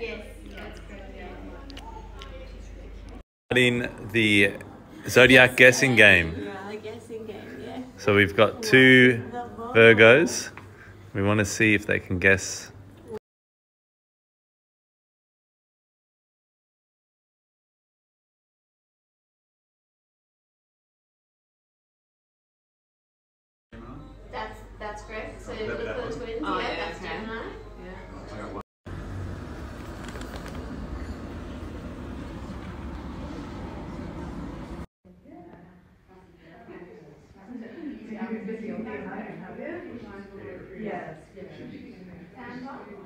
Yes, that's correct. Starting the zodiac guessing game. Yeah, guessing game, yeah. So we've got two Virgos. We want to see if they can guess. That's that's correct. So look for the twins. Oh, yeah. 감사합니다.